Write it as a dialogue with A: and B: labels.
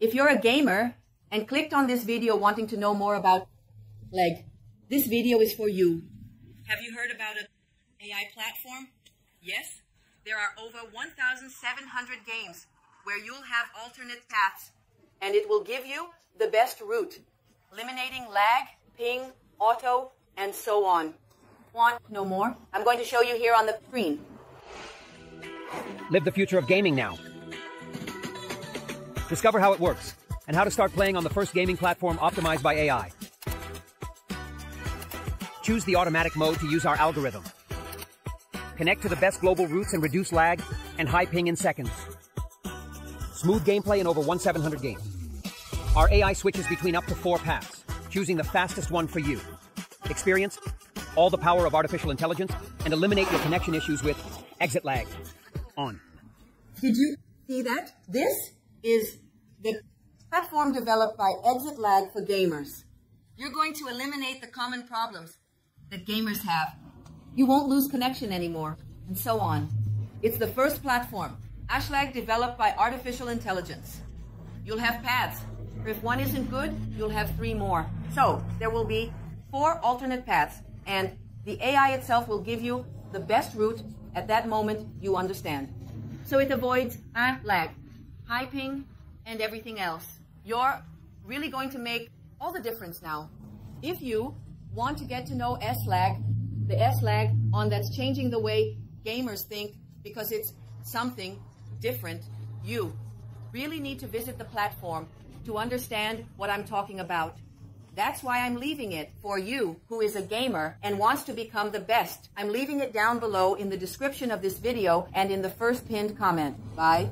A: If you're a gamer and clicked on this video wanting to know more about leg, this video is for you. Have you heard about an AI platform? Yes? There are over 1,700 games where you'll have alternate paths and it will give you the best route, eliminating lag, ping, auto, and so on. Want no more? I'm going to show you here on the screen.
B: Live the future of gaming now. Discover how it works and how to start playing on the first gaming platform optimized by AI. Choose the automatic mode to use our algorithm. Connect to the best global routes and reduce lag and high ping in seconds. Smooth gameplay in over 1,700 games. Our AI switches between up to four paths, choosing the fastest one for you. Experience all the power of artificial intelligence and eliminate your connection issues with ExitLag. On.
A: Did you see that? This is the platform developed by ExitLag for gamers. You're going to eliminate the common problems that gamers have. You won't lose connection anymore, and so on. It's the first platform, ExitLag developed by artificial intelligence. You'll have paths. If one isn't good, you'll have three more. So there will be four alternate paths, and the AI itself will give you the best route at that moment you understand. So it avoids ah, lag, high ping, and everything else. You're really going to make all the difference now. If you want to get to know S-lag, the S-lag on that's changing the way gamers think because it's something different, you really need to visit the platform to understand what I'm talking about. That's why I'm leaving it for you who is a gamer and wants to become the best. I'm leaving it down below in the description of this video and in the first pinned comment. Bye.